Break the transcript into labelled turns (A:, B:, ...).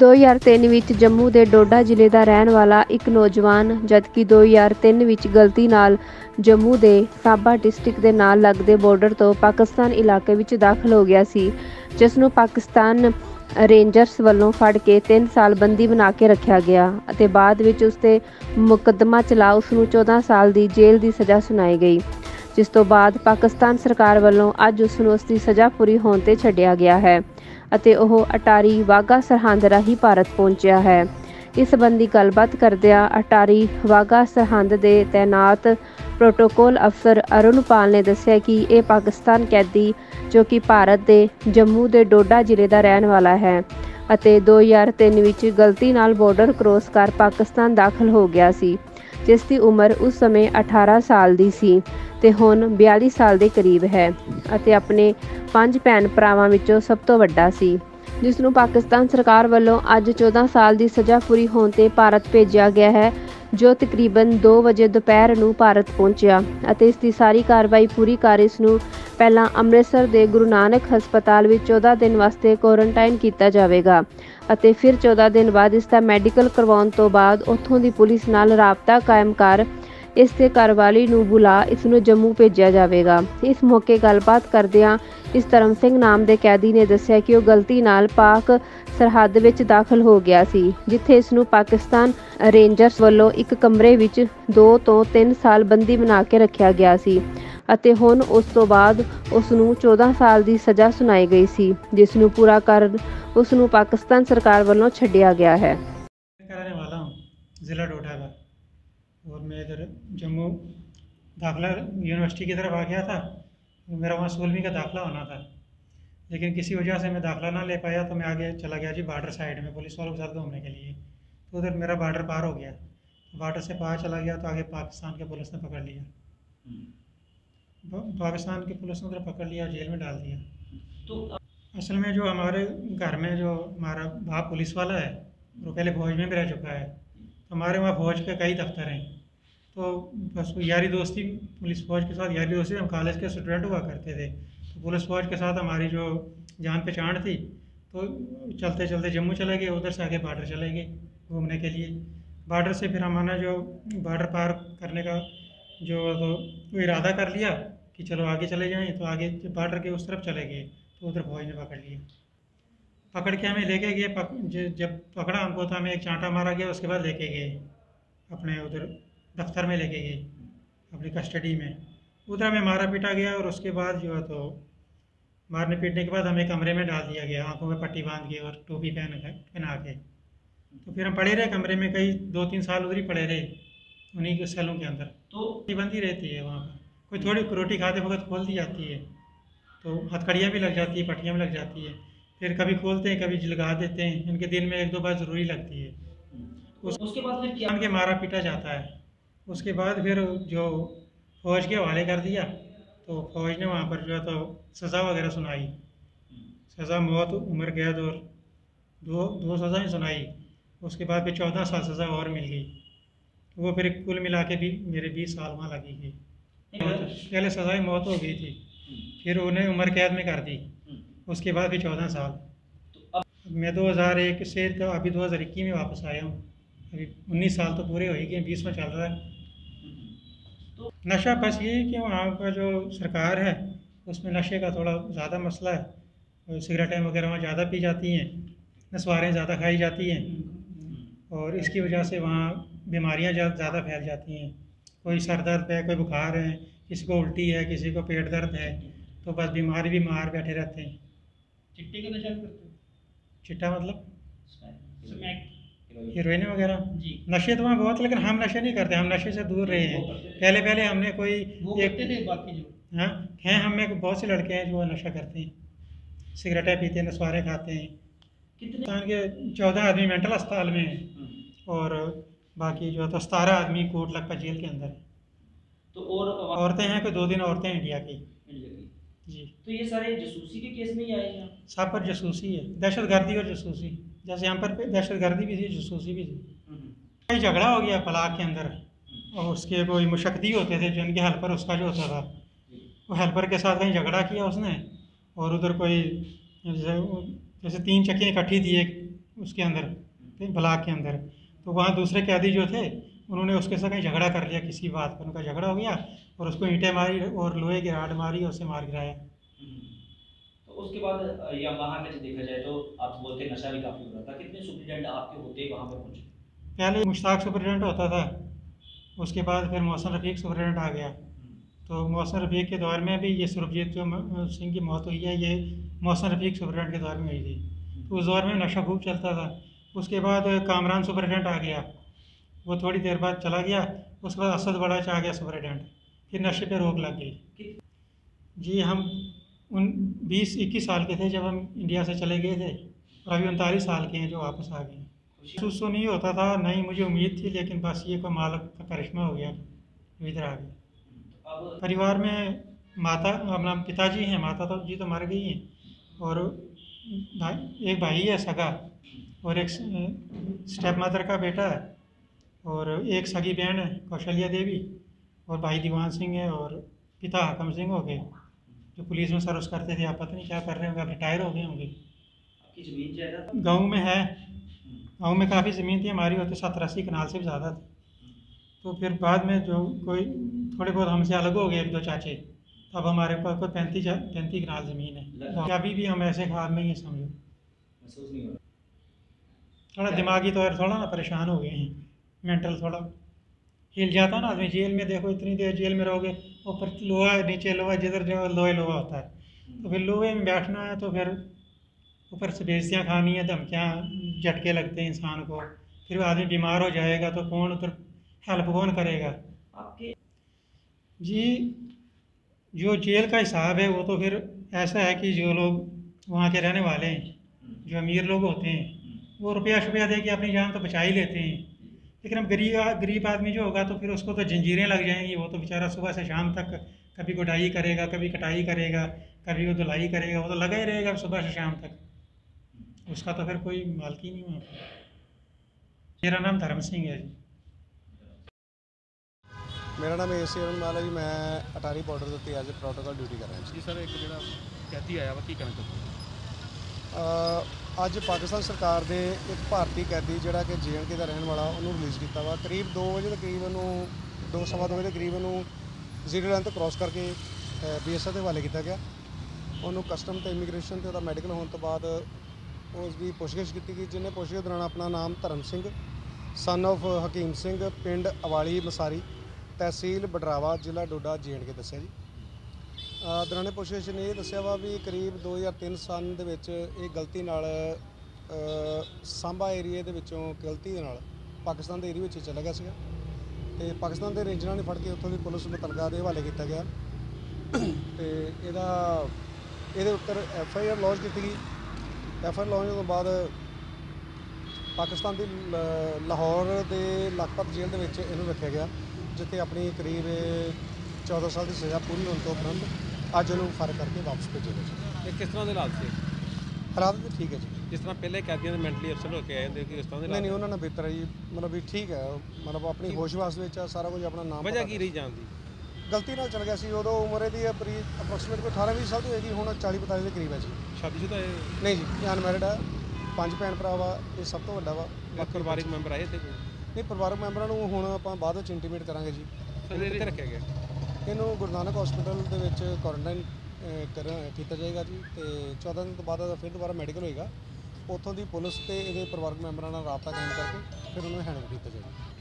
A: 2003 ਵਿੱਚ ਜੰਮੂ ਦੇ ਡੋਡਾ ਜ਼ਿਲ੍ਹੇ ਦਾ ਰਹਿਣ ਵਾਲਾ ਇੱਕ ਨੌਜਵਾਨ, ਜਦਕਿ 2003 ਵਿੱਚ ਗਲਤੀ ਨਾਲ ਜੰਮੂ ਦੇ ਸਾਬਾ ਡਿਸਟ੍ਰਿਕਟ ਦੇ ਨਾਲ ਲੱਗਦੇ ਬਾਰਡਰ ਤੋਂ ਪਾਕਿਸਤਾਨ ਇਲਾਕੇ ਵਿੱਚ ਦਾਖਲ ਹੋ ਗਿਆ ਸੀ ਜਿਸ ਨੂੰ ਪਾਕਿਸਤਾਨ ਰੇਂਜਰਸ ਵੱਲੋਂ ਫੜ ਕੇ 3 ਸਾਲ ਬੰਦੀ ਬਣਾ ਕੇ ਰੱਖਿਆ ਗਿਆ ਅਤੇ ਬਾਅਦ ਵਿੱਚ ਉਸ ਤੇ ਮੁਕੱਦਮਾ ਚਲਾ ਉਸ ਨੂੰ 14 ਸਾਲ ਦੀ ਜੇਲ੍ਹ ਦੀ ਸਜ਼ਾ ਸੁਣਾਈ ਗਈ, ਜਿਸ ਤੋਂ ਬਾਅਦ ਪਾਕਿਸਤਾਨ ਸਰਕਾਰ ਵੱਲੋਂ ਅੱਜ ਉਸ ਨੂੰ ਉਸ ਦੀ ਸਜ਼ਾ ਪੂਰੀ ਹੋਣ ਤੇ ਛੱਡਿਆ ਗਿਆ ਹੈ। ਅਤੇ ਉਹ ਅਟਾਰੀ ਵਾਹਗਾ ਸਰਹੰਦ ਰਾਹੀਂ ਭਾਰਤ ਪਹੁੰਚਿਆ ਹੈ। ਇਸ ਸੰਬੰਧੀ ਗੱਲਬਾਤ ਕਰਦਿਆਂ ਅਟਾਰੀ ਵਾਹਗਾ ਸਰਹੰਦ ਦੇ ਤੈਨਾਤ ਪ੍ਰੋਟੋਕੋਲ ਅਫਸਰ ਅਰੁਣਪਾਲ ਨੇ ਦੱਸਿਆ ਕਿ ਇਹ ਪਾਕਿਸਤਾਨ ਕੈਦੀ, ਜੋ ਕਿ ਭਾਰਤ ਦੇ ਜੰਮੂ ਦੇ ਡੋਡਾ ਜ਼ਿਲ੍ਹੇ ਦਾ ਰਹਿਣ ਵਾਲਾ ਹੈ ਅਤੇ 2003 ਵਿੱਚ ਗਲਤੀ ਨਾਲ ਬਾਰਡਰ ਕ੍ਰੋਸ ਕਰ ਪਾਕਿਸਤਾਨ ਦਾਖਲ ਹੋ ਗਿਆ ਸੀ। ਜਿਸ ਦੀ ਉਮਰ ਉਸ ਸਮੇਂ 18 ਸਾਲ ਦੀ ਸੀ ਤੇ ਹੁਣ 42 ਸਾਲ ਦੇ ਕਰੀਬ ਹੈ ਅਤੇ ਆਪਣੇ ਪੰਜ ਭੈਣ ਭਰਾਵਾਂ ਵਿੱਚੋਂ ਸਭ ਤੋਂ ਵੱਡਾ ਸੀ। ਜਿਸ ਨੂੰ ਪਾਕਿਸਤਾਨ ਸਰਕਾਰ ਵੱਲੋਂ ਅੱਜ 14 ਸਾਲ ਦੀ ਸਜ਼ਾ ਪੂਰੀ ਹੋਣ ਤੇ ਭਾਰਤ ਭੇਜਿਆ ਗਿਆ ਹੈ ਜੋ ਤਕਰੀਬਨ 2 ਵਜੇ ਦੁਪਹਿਰ ਨੂੰ ਭਾਰਤ ਪਹੁੰਚਿਆ ਅਤੇ ਇਸ ਦੀ ਸਾਰੀ ਕਾਰਵਾਈ ਪੂਰੀ ਕਰ ਇਸ ਨੂੰ ਪਹਿਲਾਂ ਅੰਮ੍ਰਿਤਸਰ ਦੇ ਗੁਰੂ ਨਾਨਕ ਹਸਪਤਾਲ ਵਿੱਚ 14 ਦਿਨ ਵਾਸਤੇ ਕੁਆਰੰਟਾਈਨ ਕੀਤਾ ਜਾਵੇਗਾ ਅਤੇ ਫਿਰ 14 ਦਿਨ ਬਾਅਦ ਇਸ ਦਾ ਮੈਡੀਕਲ ਕਰਵਾਉਣ ਤੋਂ ਬਾਅਦ ਉੱਥੋਂ ਦੀ ਪੁਲਿਸ ਨਾਲ ਰਾਬਤਾ ਕਾਇਮ ਕਰ ਇਸ ਦੇ ਕਾਰਵਾਲੀ ਨੂੰ ਬੁਲਾ ਇਸ ਨੂੰ ਜੰਮੂ ਭੇਜਿਆ ਜਾਵੇਗਾ। ਇਸ ਮੌਕੇ ਗੱਲਬਾਤ ਕਰਦਿਆਂ ਇਸ ਧਰਮ ਸਿੰਘ ਨਾਮ ਦੇ ਕੈਦੀ ਨੇ ਦੱਸਿਆ ਕਿ ਉਹ ਗਲਤੀ ਨਾਲ ਪਾਕ ਸਰਹੱਦ ਵਿੱਚ ਦਾਖਲ ਹੋ ਗਿਆ ਸੀ, ਜਿੱਥੇ ਇਸ ਨੂੰ ਪਾਕਿਸਤਾਨ ਰੇਂਜਰਸ ਵੱਲੋਂ ਇੱਕ ਕਮਰੇ ਵਿੱਚ 2 ਤੋਂ 3 ਸਾਲ ਬੰਦੀ ਬਣਾ ਕੇ ਰੱਖਿਆ ਗਿਆ ਸੀ ਅਤੇ ਹੁਣ ਉਸ ਤੋਂ ਬਾਅਦ ਉਸ ਨੂੰ 14 ਸਾਲ ਦੀ ਸਜ਼ਾ ਸੁਣਾਈ ਗਈ ਸੀ, ਜਿਸ ਨੂੰ ਪੂਰਾ ਕਰ ਉਸ ਨੂੰ ਪਾਕਿਸਤਾਨ ਸਰਕਾਰ ਵੱਲੋਂ ਛੱਡਿਆ ਗਿਆ ਹੈ,
B: ਜ਼ਿਲ੍ਹਾ ਡੋਡਾ ਦਾ। और मैं इधर जम्मू दाखिला यूनिवर्सिटी की तरफ़ आ गया था मेरा वहाँ सोलहवीं का दाखिला होना था। लेकिन किसी वजह से मैं दाखिला ना ले पाया तो मैं आगे चला गया जी बॉर्डर साइड में पुलिस वालों के साथ घूमने के लिए। तो उधर मेरा बॉर्डर पार हो गया। बॉर्डर से पार चला गया तो आगे पाकिस्तान के पुलिस ने पकड़ लिया। पाकिस्तान की पुलिस ने उधर पकड़ लिया जेल में डाल दिया।
C: तो
B: असल में जो हमारे घर में जो हमारा बाप पुलिस वाला है वो पहले फौज में भी रह चुका है। तो हमारे वहाँ फौज के कई दफ्तर हैं। तो बस यारी दोस्ती पुलिस फौज के साथ यारी दोस्ती हम कॉलेज के स्टूडेंट हुआ करते थे। तो पुलिस फौज के साथ हमारी जो जान पहचान थी तो चलते चलते जम्मू चले गए उधर से आगे बॉर्डर चले गए घूमने के लिए। बॉर्डर से फिर हमारा जो बॉर्डर पार करने का जो तो इरादा कर लिया कि चलो आगे चले जाएँ तो आगे बॉर्डर के उस तरफ़ चले गए तो उधर फौज ने पकड़ लिया। पकड़ के हमें लेके गए पक, जब पकड़ा हमको तो हमें एक चांटा मारा गया उसके बाद लेके गए अपने उधर दफ्तर में लेके गए अपनी कस्टडी में। उधर हमें मारा पीटा गया और उसके बाद जो है तो मारने पीटने के बाद हमें कमरे में डाल दिया गया आँखों में पट्टी बाँध के और टोपी पहन के पहना के। तो फिर हम पड़े रहे कमरे में कई दो तीन साल उधर ही पड़े रहे उन्हीं के सेलों के अंदर।
C: तो
B: बनती रहती है वहाँ पर। कोई थोड़ी रोटी खाते वक्त खोल दी जाती है तो हथकड़ियाँ भी लग जाती है पट्टियाँ भी लग जाती है। फिर कभी खोलते हैं कभी जिलगा देते हैं इनके दिन में एक दो बार ज़रूरी लगती है।
C: उस, उसके बाद फिर क्या?
B: के मारा पीटा जाता है। उसके बाद फिर जो फौज के हवाले कर दिया तो फौज ने वहाँ पर जो है तो सज़ा वगैरह सुनाई। सज़ा मौत उम्र कैद और दो दो सज़ा ही सुनाई। उसके बाद फिर चौदह साल सज़ा और मिल गई। वो फिर कुल मिला के भी मेरे बीस साल वहाँ लगी गई पहले सज़ाई मौत हो गई थी। फिर उन्हें उम्र कैद में कर दी। उसके बाद फिर चौदह साल।
C: तो अब
B: मैं 2001 से तो अभी 2021 में वापस आया हूँ। अभी 19 साल तो पूरे हो ही गए बीस में चल रहा है।
C: तो
B: नशा बस ये है कि वहाँ का जो सरकार है उसमें नशे का थोड़ा ज़्यादा मसला है। सिगरेटें वगैरह वहाँ ज़्यादा पी जाती हैं नस्वारें ज़्यादा खाई जाती हैं और इसकी वजह से वहाँ बीमारियाँ ज़्यादा फैल जाती हैं। कोई सर दर्द है कोई बुखार है किसी को उल्टी है किसी को पेट दर्द है तो बस बीमार ही बीमार बैठे रहते हैं।
C: चिट्टी का नशा करते हो?
B: चिट्टा मतलब?
C: स्मैक
B: हीरोइन वगैरह?
C: जी।
B: नशे तो वहाँ बहुत लेकिन हम नशे नहीं करते हम नशे से दूर रहे हैं। पहले पहले हमने कोई एक
C: थे बाकी जो।
B: हाँ? हैं हम में बहुत से लड़के हैं जो नशा करते हैं। सिगरेटें पीते हैं नशवारे खाते हैं।
C: कितने
B: के चौदह आदमी मेंटल अस्पताल में हैं। और बाकी जो है तो सतारह आदमी कोट लखपत जेल के अंदर हैं।
C: तो और
B: औरतें हैं कोई दो दिन औरतें हैं इंडिया की। जी।
C: तो ये सारे जसूसी के केस में ही आए यहाँ
B: सब पर जसूसी है। दहशत गर्दी और जसूसी। जैसे यहाँ पर दहशत गर्दी भी थी जसूसी भी थी। कोई झगड़ा हो गया पलाक के अंदर और उसके कोई मुशक्दी होते थे जो इनके हेल्पर उसका जो होता था वो हेल्पर के साथ कहीं झगड़ा किया उसने और उधर कोई जैसे जैसे तीन चक्कियाँ इकट्ठी थी एक उसके अंदर ब्लॉक के अंदर तो वहाँ दूसरे कैदी जो थे उन्होंने उसके साथ कहीं झगड़ा कर लिया किसी बात पर उनका झगड़ा हो गया और उसको ईंटें मारी और लोहे की राड मारी और उसे मार गिराया।
C: उसके बाद या वहाँ में देखा जाए तो आप बोलते नशा भी काफ़ी हो रहा था। कितने सुप्रीडेंट आपके होते वहाँ पे पहुँचे?
B: पहले मुश्ताक सुपरिटेंडेंट होता था। उसके बाद फिर मोहसन रफ़ीक सुपरिटेंडेंट आ गया। तो मोहसन रफ़ीक के दौर में भी ये सुरभजीत जो सिंह की मौत हुई है ये मोहसन रफ़ीक सुपरिटेंडेंट के दौर में हुई थी। तो उस दौर में नशा खूब चलता था। उसके बाद कामरान सुपरिटेंडेंट आ गया। वो थोड़ी देर बाद चला गया। उसके बाद असद बड़ा आ गया सुपरिटेंडेंट। फिर नशे पे रोक लग गई। जी हम उन बीस इक्कीस साल के थे जब हम इंडिया से चले गए थे और अभी उनतालीस साल के हैं जो वापस आ गए महसूस तो नहीं होता था नहीं मुझे उम्मीद थी लेकिन बस ये कोई मालक का करिश्मा हो गया इधर आ गया। परिवार में माता अपना पिताजी हैं माता तो जी तो मर गई हैं और भाई एक भाई है सगा और एक स्टेप मदर का बेटा है और एक सगी बहन है कौशल्या देवी और भाई दीवान सिंह है और पिता हकम सिंह हो गए। जो पुलिस में सर्विस करते थे आप पता नहीं क्या कर रहे होंगे अब रिटायर हो गए होंगे।
C: आपकी ज़मीन जायदाद?
B: गाँव में है। गाँव में काफ़ी ज़मीन थी हमारी होती सत्तर अस्सी कनाल से भी ज़्यादा थी। तो फिर बाद में जो कोई थोड़े बहुत हमसे अलग हो गए एक दो चाचे तब हमारे पास कोई पैंतीस पैंतीस कनाल ज़मीन है। तो अभी भी हम ऐसे ख्वाब में ही समझो।
C: महसूस नहीं हो
B: थोड़ा दिमागी तौर थोड़ा ना परेशान हो गए हैं। मेंटल थोड़ा। हिल जाता ना आदमी जेल में देखो इतनी देर जेल में रहोगे। ऊपर लोहा नीचे लोहा जिधर जो लोहे लोहा होता है। तो फिर लोहे में बैठना है तो फिर ऊपर से बेइज्जतियाँ खानी है धमकियाँ झटके लगते हैं इंसान को। फिर आदमी बीमार हो जाएगा तो कौन उधर हेल्प कौन करेगा?
C: आपके
B: जी जो जेल का हिसाब है वो तो फिर ऐसा है कि जो लोग वहाँ के रहने वाले हैं जो अमीर लोग होते हैं वो रुपया शुपया दे के अपनी जान तो बचा ही लेते हैं। लेकिन अब गरीब गरीब आदमी जो होगा तो फिर उसको तो जंजीरें लग जाएँगी वो तो बेचारा सुबह से शाम तक कभी गोटाई करेगा कभी कटाई करेगा कभी वो धुलाई करेगा वो तो लगा ही रहेगा सुबह से शाम तक। उसका तो फिर कोई मालकी नहीं है मेरा नाम धर्म सिंह है जी।
D: मेरा नाम ए सी वाला जी मैं अटारी बॉर्डर प्रोटोकॉल ड्यूटी
E: कर रहा हूँ। जी सर एक कहती आया वा की
D: कहना हूँ? ਅੱਜ ਪਾਕਿਸਤਾਨ ਸਰਕਾਰ ਦੇ ਇੱਕ ਭਾਰਤੀ ਕੈਦੀ ਜਿਹੜਾ ਕਿ ਜੇਐਨਕੇ ਦਾ ਰਹਿਣ ਵਾਲਾ ਉਹਨੂੰ ਰਿਲੀਜ਼ ਕੀਤਾ ਵਾ। ਕਰੀਬ 2 ਵਜੇ ਦੇ ਕਰੀਬ ਉਹਨੂੰ, ਦੋ ਸਵਾ ਦੋ ਵਜੇ ਦੇ ਕਰੀਬ ਉਹਨੂੰ ਜ਼ੀਰੋ ਲਾਈਨ ਤੋਂ ਕ੍ਰਾਸ ਕਰਕੇ ਬੀਐਸਐਫ ਦੇ ਹਵਾਲੇ ਕੀਤਾ ਗਿਆ। ਉਹਨੂੰ ਕਸਟਮ ਤੇ ਇਮੀਗ੍ਰੇਸ਼ਨ ਤੇ ਉਹਦਾ ਮੈਡੀਕਲ ਹੋਣ ਤੋਂ ਬਾਅਦ ਉਸ ਦੀ ਪੁੱਛਗਿੱਛ ਕੀਤੀ ਗਈ ਜਿਹਨੇ ਪੁੱਛਗਿੱਛ ਦੌਰਾਨ ਆਪਣਾ ਨਾਮ ਧਰਮ ਸਿੰਘ ਸਨ of ਹਕੀਮ ਸਿੰਘ, ਪਿੰਡ ਅਵਾਲੀ ਮਸਾਰੀ, ਤਹਿਸੀਲ ਬਡਰਾਵਾ, ਜ਼ਿਲ੍ਹਾ ਡੋਡਾ ਜੇਐਨਕੇ ਦੱਸਿਆ ਜੀ। ਦੌਰਾਨੇ ਪੁੱਛਗਿੱਛ ਨੇ ਇਹ ਦੱਸਿਆ ਵਾ ਵੀ ਕਰੀਬ 2003 ਸਾਲ ਦੇ ਵਿੱਚ ਇਹ ਗਲਤੀ ਨਾਲ ਸਾਂਬਾ ਏਰੀਏ ਦੇ ਵਿੱਚੋਂ ਗਲਤੀ ਦੇ ਨਾਲ ਪਾਕਿਸਤਾਨ ਦੇ ਏਰੀਏ ਵਿੱਚ ਚਲਾ ਗਿਆ ਸੀਗਾ। ਤੇ ਪਾਕਿਸਤਾਨ ਦੇ ਰੇਂਜਰਾਂ ਨੇ ਫੜ ਕੇ ਉੱਥੋਂ ਦੀ ਪੁਲਿਸ ਮੁਤਲਕਾ ਦੇ ਹਵਾਲੇ ਕੀਤਾ ਗਿਆ। ਤੇ ਇਹਦਾ, ਇਹਦੇ ਉੱਤਰ ਐਫ ਆਈ ਆਰ ਲੌਂਚ ਕੀਤੀ ਗਈ। ਐਫ ਆਈ ਆਰ ਲੌਂਚ ਤੋਂ ਬਾਅਦ ਪਾਕਿਸਤਾਨ ਦੀ ਲ- ਲਾਹੌਰ ਦੇ ਲਖਪਤ ਜੇਲ੍ਹ ਦੇ ਵਿੱਚ ਇਹਨੂੰ ਰੱਖਿਆ ਗਿਆ, ਜਿੱਥੇ ਆਪਣੀ ਕਰੀਬ 14 ਸਾਲ ਦੀ ਸਜ਼ਾ ਪੂਰੀ ਹੋਣ ਤੋਂ ਉਪਰੰਤ ਅੱਜ ਉਹਨੂੰ ਫਾਰ ਕਰਕੇ ਵਾਪਸ ਭੇਜਿਆ ਗਿਆ ਜੀ।
E: ਇਹ ਕਿਸ ਤਰ੍ਹਾਂ ਦੇ ਹਾਲਾਤ ਸੀ?
D: ਹਾਲਾਤ ਵੀ ਠੀਕ ਹੈ ਜੀ।
E: ਜਿਸ ਤਰ੍ਹਾਂ ਪਹਿਲੇ ਕੈਦੀਆਂ ਦੇ ਮੈਂਟਲੀ ਅਪਸੈਟ ਹੋ ਕੇ ਆਏ ਹੁੰਦੇ ਕਿ ਇਸ ਤਰ੍ਹਾਂ ਦੇ
D: ਨਹੀਂ ਨਹੀਂ
E: ਹਾਲਾਤ
D: ਉਹਨਾਂ ਨਾਲ ਬਿਹਤਰ ਹੈ ਜੀ। ਮਤਲਬ ਵੀ ਠੀਕ ਹੈ ਮਤਲਬ ਆਪਣੀ ਹੋਸ਼-ਵਾਸ ਵਿੱਚ ਆ, ਸਾਰਾ ਕੁਝ ਆਪਣਾ ਨਾਮ
E: ਵਜ੍ਹਾ
D: ਪਤਾ
E: ਕੀ ਰਹੀ ਜਾਣ ਦੀ?
D: ਗਲਤੀ ਨਾਲ ਚਲ ਗਿਆ ਸੀ। ਉਦੋਂ ਉਮਰ ਇਹਦੀ ਅਪਰੋਕਸੀਮੇਟ ਕੋਈ 18 20 ਸਾਲ ਦੀ ਹੋਏਗੀ ਹੁਣ 40 45 ਦੇ ਕਰੀਬ ਹੈ ਜੀ।
E: ਸ਼ਾਦੀशुदा ਇਹ
D: ਨਹੀਂ ਜੀ ਅਨਮੈਰਿਡ ਹੈ ਪੰਜ ਭੈਣ ਭਰਾ ਵਾ ਇਹ ਸਭ ਤੋਂ ਵੱਡਾ ਵਾ।
E: ਬਾਕੀ ਪਰਿਵਾਰਿਕ ਮੈਂਬਰ ਆਏ ਤੇ
D: ਨਹੀਂ ਪਰਿਵਾਰਕ ਮੈਂਬਰਾਂ ਨੂੰ ਹੁਣ ਆਪਾਂ ਬਾਅਦ ਵਿੱਚ ਇੰਟੀਮੇਟ ਕਰਾਂਗੇ ਜੀ।
E: ਕਿੱਥੇ ਰੱਖਿਆ ਗਿਆ?
D: ਇਹਨੂੰ ਗੁਰੂ ਨਾਨਕ ਹਸਪੀਟਲ ਦੇ ਵਿੱਚ ਕੁਆਰੰਟਾਈਨ ਕਰ ਕੀਤਾ ਜਾਏਗਾ ਜੀ ਤੇ 14 ਦਿਨ ਤੋਂ ਬਾਅਦ ਇਹਦਾ ਫਿਰ ਦੁਬਾਰਾ ਮੈਡੀਕਲ ਹੋਏਗਾ। ਉੱਥੋਂ ਦੀ ਪੁਲਿਸ ਤੇ ਇਹਦੇ ਪਰਿਵਾਰਕ ਮੈਂਬਰਾਂ ਨਾਲ ਰਾਬਤਾ ਕਾਇਮ ਕਰਕੇ ਫਿਰ ਉਹਨੂੰ ਹੈਂਡਲ ਕੀਤਾ ਜਾਏਗਾ।